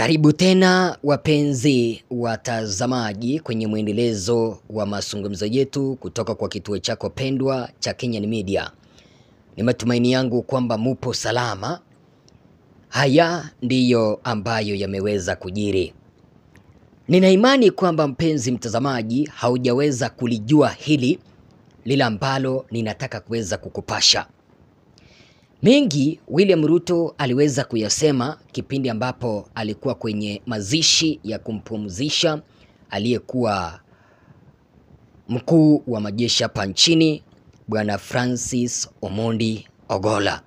Karibu tena wapenzi watazamaji kwenye mwendelezo wa mazungumzo yetu kutoka kwa kituo chako pendwa cha Kenyan Media. Ni matumaini yangu kwamba mupo salama. Haya ndiyo ambayo yameweza kujiri. Nina imani kwamba mpenzi mtazamaji, haujaweza kulijua hili lile ambalo ninataka kuweza kukupasha. Mengi William Ruto aliweza kuyasema kipindi ambapo alikuwa kwenye mazishi ya kumpumzisha aliyekuwa mkuu wa majeshi hapa nchini Bwana Francis Omondi Ogola.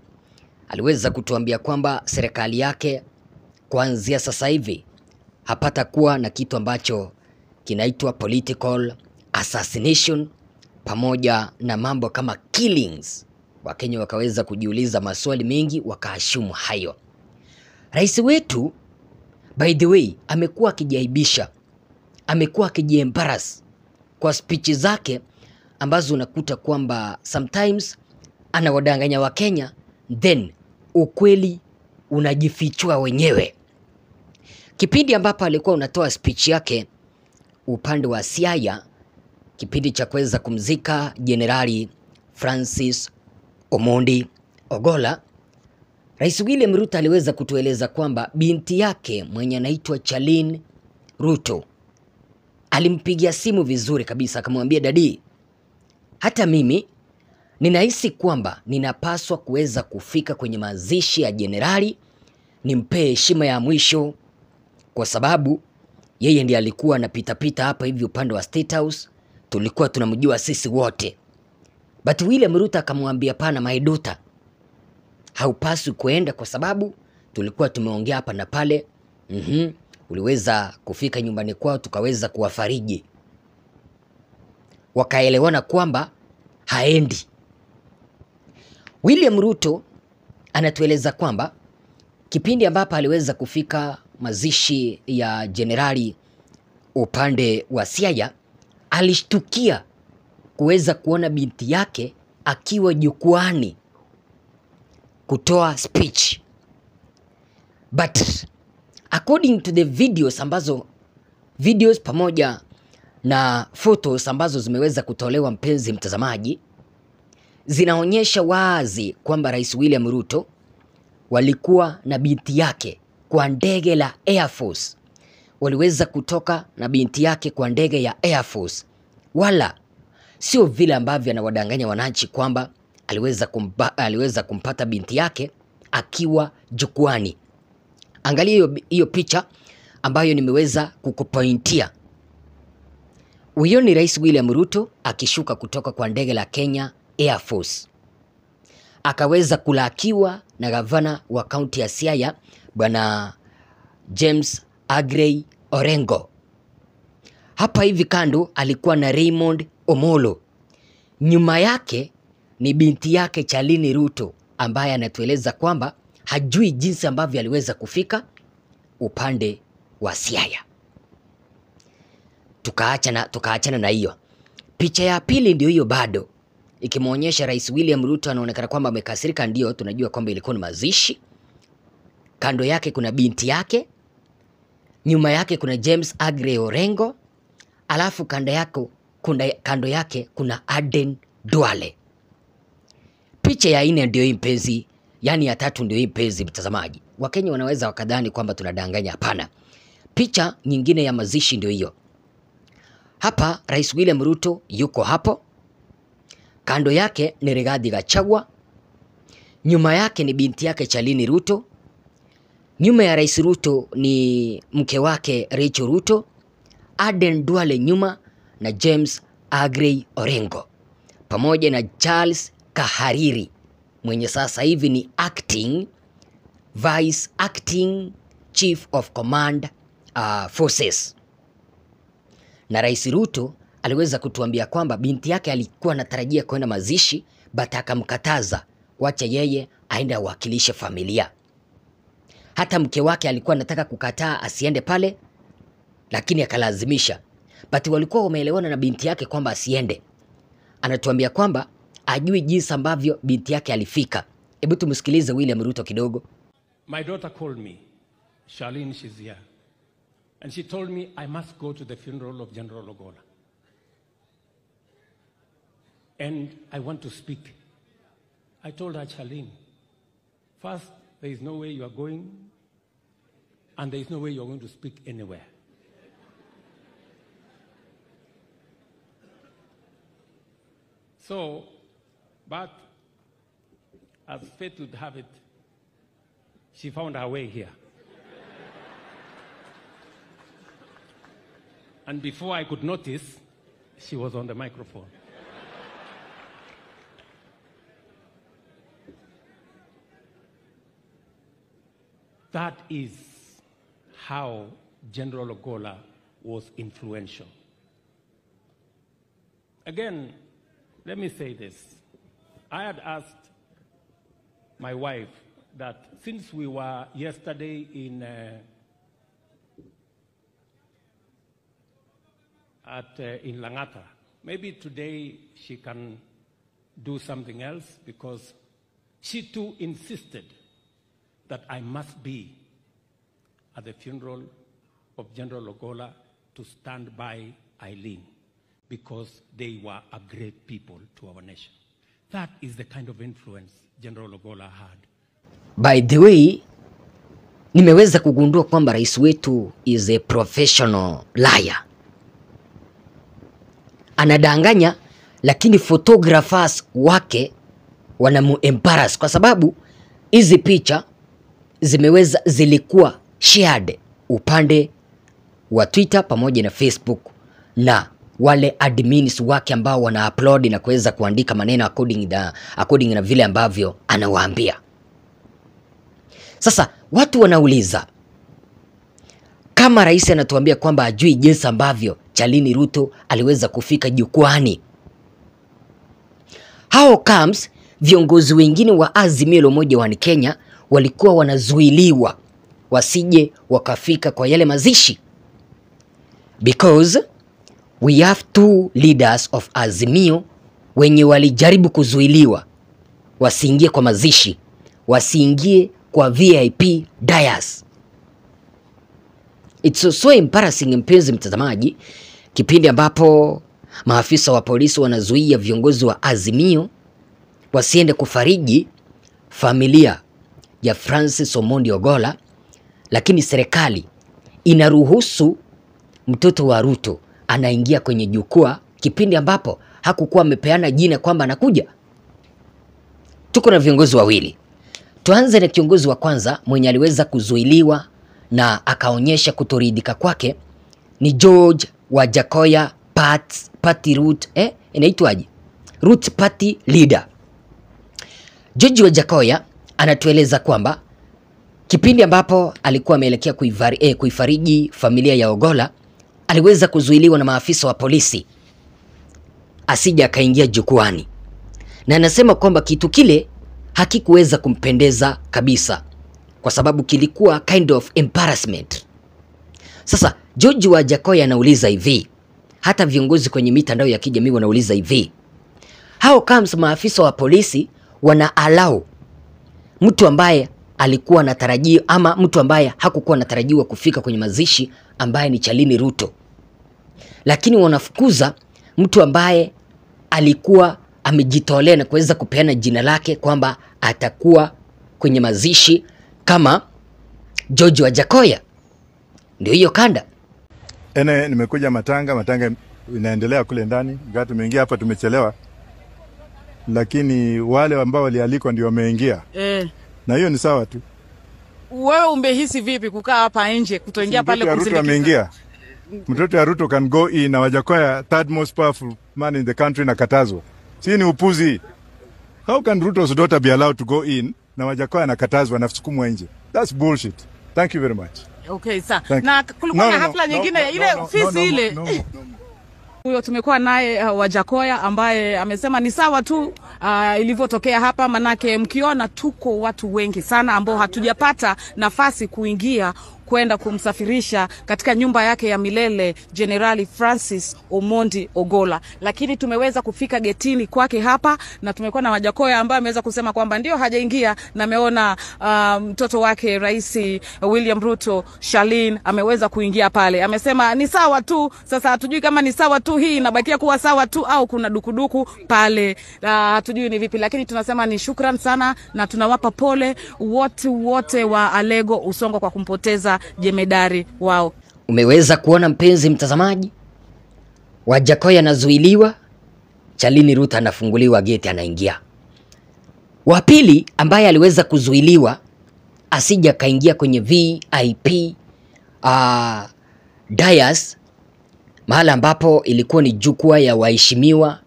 Aliweza kutuambia kwamba serikali yake kuanzia sasa hivi hapata kuwa na kitu ambacho kinaitwa political assassination pamoja na mambo kama killings. Wakenya wakaweza kujiuliza maswali mengi, wakaashumu hayo. Rais wetu by the way amekuwa akijiaibisha, amekuwa akijiembaras kwa spichi zake ambazo unakuta kwamba sometimes anawadanganya Wakenya then ukweli unajifichua wenyewe. Kipindi ambapo alikuwa unatoa speech yake upande wa Siaya, kipindi cha kuweza kumzika Jenerali Francis Omondi Ogola, Rais William Ruto aliweza kutueleza kwamba binti yake mwenye anaitwa chalin Ruto alimpigia simu vizuri kabisa, akamwambia dadi, hata mimi ninahisi kwamba ninapaswa kuweza kufika kwenye mazishi ya jenerali, nimpee heshima ya mwisho, kwa sababu yeye ndiye alikuwa anapitapita hapa hivi upande wa State House, tulikuwa tunamjua sisi wote. But William Ruto akamwambia pana, maiduta haupaswi kuenda kwa sababu tulikuwa tumeongea hapa na pale. mm -hmm. uliweza kufika nyumbani kwao tukaweza kuwafariji, wakaelewana kwamba haendi. William Ruto anatueleza kwamba kipindi ambapo aliweza kufika mazishi ya jenerali upande wa Siaya, alishtukia kuweza kuona binti yake akiwa jukwani kutoa speech. But according to the videos ambazo videos pamoja na photos ambazo zimeweza kutolewa, mpenzi mtazamaji, zinaonyesha wazi kwamba Rais William Ruto walikuwa na binti yake kwa ndege la Air Force. Waliweza kutoka na binti yake kwa ndege ya Air Force, wala sio vile ambavyo anawadanganya wananchi kwamba aliweza, kumpa, aliweza kumpata binti yake akiwa jukwani. Angalia hiyo picha ambayo nimeweza kukupointia. Huyo ni Rais William Ruto akishuka kutoka kwa ndege la Kenya Air Force, akaweza kulakiwa na gavana wa kaunti ya Siaya Bwana James Agrey Orengo. Hapa hivi kando alikuwa na Raymond Omolo. Nyuma yake ni binti yake chalini Ruto ambaye anatueleza kwamba hajui jinsi ambavyo aliweza kufika upande wa Siaya. Tukaachana tukaachana na hiyo. Picha ya pili ndio hiyo bado ikimwonyesha Rais William Ruto anaonekana kwamba amekasirika, ndio tunajua kwamba ilikuwa ni mazishi. Kando yake kuna binti yake, nyuma yake kuna James Agre Orengo, alafu kando yako kuna, kando yake kuna Aden Duale. Picha ya nne ndio hii mpenzi, yani ya tatu ndio hii mpenzi mtazamaji. Wakenya wanaweza wakadhani kwamba tunadanganya, hapana. Picha nyingine ya mazishi ndio hiyo. Hapa Rais William Ruto yuko hapo, kando yake ni Rigathi Gachagua, nyuma yake ni binti yake Chalini Ruto, nyuma ya Rais Ruto ni mke wake Rachel Ruto, Aden Duale nyuma na James Agrey Orengo pamoja na Charles Kahariri mwenye sasa hivi ni acting vice acting chief of command uh, forces. Na Rais Ruto aliweza kutuambia kwamba binti yake alikuwa anatarajia kwenda mazishi, but akamkataza wacha yeye aende awakilishe familia. Hata mke wake alikuwa anataka kukataa asiende pale, lakini akalazimisha but walikuwa wameelewana na binti yake kwamba asiende. Anatuambia kwamba ajui jinsi ambavyo binti yake alifika. Hebu tumsikilize William Ruto kidogo. My daughter called me Charlene, she's here. And she told me I must go to the funeral of General Ogola. And I want to speak. I told her, Charlene, first, there is no way you are going, and there is no way you are going to speak anywhere. So, but as fate would have it, she found her way here. and before I could notice, she was on the microphone. That is how General Ogola was influential. Again, let me say this. I had asked my wife that since we were yesterday in uh, at uh, in Langata, maybe today she can do something else because she too insisted that I must be at the funeral of General Ogola to stand by Eileen because they were a great people to our nation. That is the kind of influence General Ogola had. By the way, nimeweza kugundua kwamba rais wetu is a professional liar. Anadanganya, lakini photographers wake wanamu embarrass kwa sababu hizi picha zimeweza zilikuwa shared upande wa Twitter pamoja na Facebook na wale admins wake ambao wana upload na kuweza kuandika maneno according na, according na vile ambavyo anawaambia. Sasa watu wanauliza kama rais anatuambia kwamba ajui jinsi ambavyo Chalini Ruto aliweza kufika jukwani, how comes viongozi wengine wa Azimio la Umoja wa Kenya walikuwa wanazuiliwa wasije wakafika kwa yale mazishi because we have two leaders of Azimio wenye walijaribu kuzuiliwa wasiingie kwa mazishi, wasiingie kwa VIP dais. It's so embarrassing, mpenzi mtazamaji, kipindi ambapo maafisa wa polisi wanazuia viongozi wa Azimio wasiende kufariji familia ya Francis Omondi Ogola, lakini serikali inaruhusu mtoto wa Ruto anaingia kwenye jukwaa kipindi ambapo hakukuwa amepeana jina kwamba anakuja. Tuko na viongozi wawili. Tuanze na kiongozi wa kwanza mwenye aliweza kuzuiliwa na akaonyesha kutoridhika kwake ni George Wajackoya Pat, Party Root, eh, inaitwaje? Root Party Leader. George Wajackoya anatueleza kwamba kipindi ambapo alikuwa ameelekea kuifariji eh, kuifariji familia ya Ogola aliweza kuzuiliwa na maafisa wa polisi. Asija akaingia jukwani, na anasema kwamba kitu kile hakikuweza kumpendeza kabisa kwa sababu kilikuwa kind of embarrassment. Sasa George Wajackoya anauliza hivi, hata viongozi kwenye mitandao ya kijamii wanauliza hivi, how comes maafisa wa polisi wana allow mtu ambaye alikuwa anatarajiwa ama mtu ambaye hakukuwa anatarajiwa kufika kwenye mazishi ambaye ni Chalini Ruto, lakini wanafukuza mtu ambaye alikuwa amejitolea na kuweza kupeana jina lake kwamba atakuwa kwenye mazishi kama George Wajakoya. Ndio hiyo kanda. Ene, nimekuja Matanga. Matanga inaendelea kule ndani, ingawa tumeingia hapa tumechelewa, lakini wale ambao walialikwa ndio wameingia, Eh, na hiyo ni sawa tu. wewe umehisi vipi kukaa hapa nje kutoingia pale ameingia, mtoto ya Ruto can go in, na Wajakoya third most powerful man in the country na katazwa. Si ni upuzi? How can Ruto's daughter be allowed to go in na Wajakoya anakatazwa nasukumwa nje? That's bullshit. Thank you very much. Okay, sir. Thank Na kulikuwa No, na hafla no, nyingine no, ile no, no, fisi no, no, ile no, no, no. huyo tumekuwa naye uh, Wajakoya ambaye amesema ni sawa tu uh, ilivyotokea hapa, manake mkiona tuko watu wengi sana ambao hatujapata nafasi kuingia kwenda kumsafirisha katika nyumba yake ya milele Jenerali Francis Omondi Ogola, lakini tumeweza kufika getini kwake hapa na tumekuwa na Wajakoya ambaye ameweza kusema kwamba ndio hajaingia na ameona mtoto um, wake Rais William Ruto Shalin ameweza kuingia pale. Amesema ni sawa tu. Sasa hatujui kama ni sawa tu, hii inabakia kuwa sawa tu au kuna dukuduku pale, uh, hatujui ni vipi, lakini tunasema ni shukran sana na tunawapa pole wote wote wa Alego Usongo kwa kumpoteza jemedari wao. Umeweza kuona mpenzi mtazamaji, Wajakoya anazuiliwa, Chalini Ruto anafunguliwa geti, anaingia. Wa pili ambaye aliweza kuzuiliwa asija kaingia kwenye VIP uh, dais, mahala ambapo ilikuwa ni jukwaa ya waheshimiwa,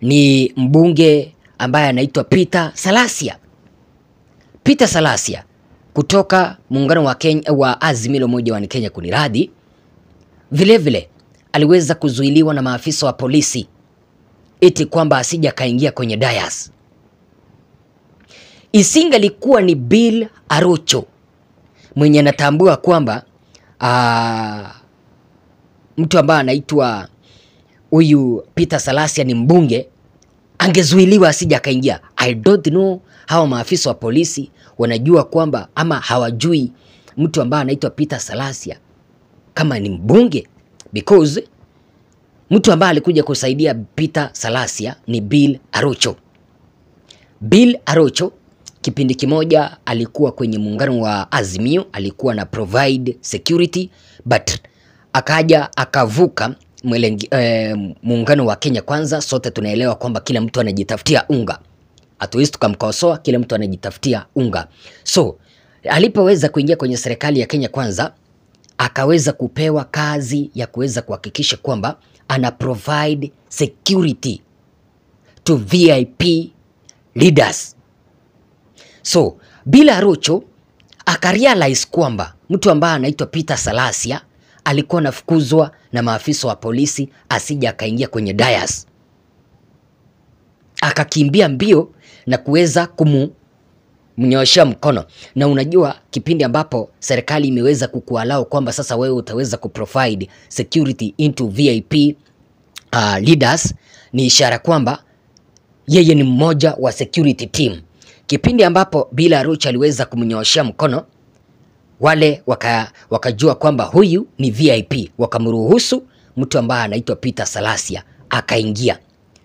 ni mbunge ambaye anaitwa Peter Salasia. Peter Salasia kutoka muungano wa Kenya, wa Azimio la Umoja wa Kenya kuniradhi, vilevile aliweza kuzuiliwa na maafisa wa polisi eti kwamba asija kaingia kwenye dais. Isingalikuwa ni Bill Arocho mwenye anatambua kwamba aa, mtu ambaye anaitwa huyu Peter Salasia ni mbunge, angezuiliwa asija akaingia. I don't know hawa maafisa wa polisi wanajua kwamba ama hawajui mtu ambaye anaitwa Peter Salasia kama ni mbunge, because mtu ambaye alikuja kusaidia Peter Salasia ni Bill Arocho. Bill Arocho kipindi kimoja alikuwa kwenye muungano wa Azimio, alikuwa na provide security but akaja akavuka muungano eh, muungano wa Kenya Kwanza. Sote tunaelewa kwamba kila mtu anajitafutia unga hatuwezi tukamkosoa, kila mtu anajitafutia unga. So alipoweza kuingia kwenye serikali ya Kenya Kwanza, akaweza kupewa kazi ya kuweza kuhakikisha kwamba ana provide security to VIP leaders. So bila Rucho akarealize kwamba mtu ambaye anaitwa Peter Salasia alikuwa anafukuzwa na maafisa wa polisi asija akaingia kwenye dais, akakimbia mbio na kuweza kumnyoshea mkono. Na unajua kipindi ambapo serikali imeweza kukualao kwamba sasa wewe utaweza kuprovide security into VIP uh, leaders, ni ishara kwamba yeye ni mmoja wa security team. Kipindi ambapo Bila Ruch aliweza kumnyoshea mkono, wale waka, wakajua kwamba huyu ni VIP, wakamruhusu mtu ambaye anaitwa Peter Salasia akaingia.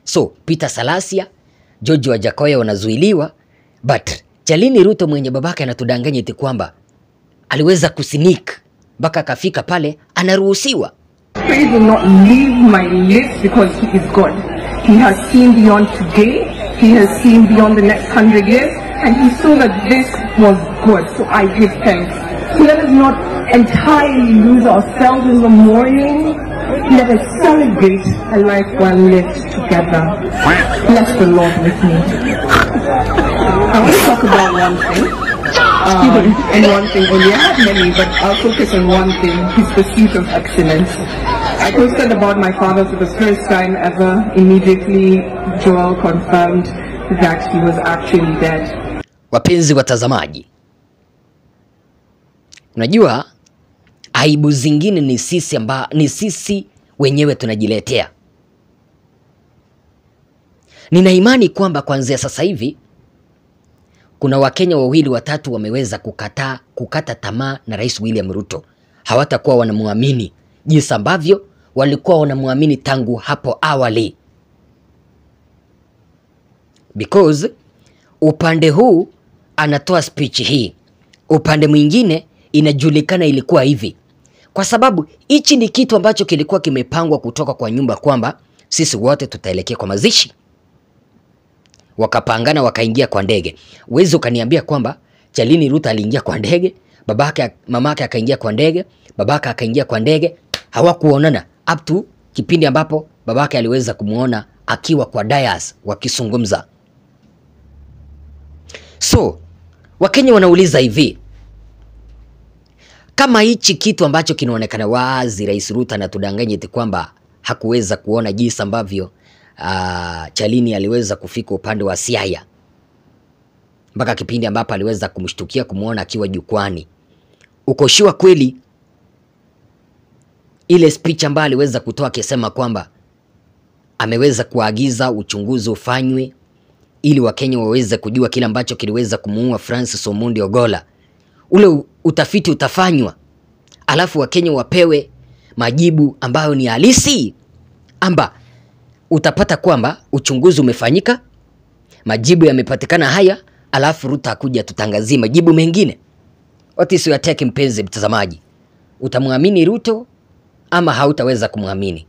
So Peter Salasia George Wajakoya wanazuiliwa, but Chalini Ruto mwenye babake anatudanganya eti kwamba aliweza kusinik mpaka akafika pale, anaruhusiwa. Not leave my because He is God. He has seen beyond today. He has seen beyond the next hundred years, and He saw that this was good. So I give thanks. Let us not entirely lose ourselves in the morning. Let us celebrate a life well lived together. Bless the Lord with me. I want to talk about one thing. Um, and one thing only. I have many, but I'll focus on one thing, his pursuit of excellence. I posted about my father for the first time ever. Immediately, Joel confirmed that he was actually dead. Wapenzi watazamaji, unajua aibu zingine ni sisi amba, ni sisi wenyewe tunajiletea. Nina imani kwamba kuanzia sasa hivi kuna Wakenya wawili watatu wameweza kukataa kukata tamaa na Rais William Ruto. Hawatakuwa wanamwamini jinsi ambavyo walikuwa wanamwamini tangu hapo awali, because upande huu anatoa speech hii, upande mwingine inajulikana ilikuwa hivi, kwa sababu hichi ni kitu ambacho kilikuwa kimepangwa kutoka kwa nyumba kwamba sisi wote tutaelekea kwa mazishi wakapangana wakaingia kwa ndege. Uwezi ukaniambia kwamba Chalini Ruto aliingia kwa ndege, babake mamake akaingia kwa ndege, babake akaingia kwa ndege, hawakuonana up to kipindi ambapo babake aliweza kumwona akiwa kwa dais wakizungumza. So Wakenya wanauliza hivi, kama hichi kitu ambacho kinaonekana wazi, Rais Ruto anatudanganya eti kwamba hakuweza kuona jinsi ambavyo uh, Chalini aliweza kufika upande wa Siaya mpaka kipindi ambapo aliweza kumshtukia kumwona akiwa jukwani. Uko kweli ile speech ambayo aliweza kutoa akisema kwamba ameweza kuagiza uchunguzi ufanywe ili Wakenya waweze kujua kile ambacho kiliweza kumuua Francis Omondi Ogola. Ule utafiti utafanywa, alafu Wakenya wapewe majibu ambayo ni halisi, amba utapata kwamba uchunguzi umefanyika, majibu yamepatikana haya, alafu Ruto akuja tutangazie majibu mengine. What mpenzi mtazamaji? Utamwamini Ruto ama hautaweza kumwamini?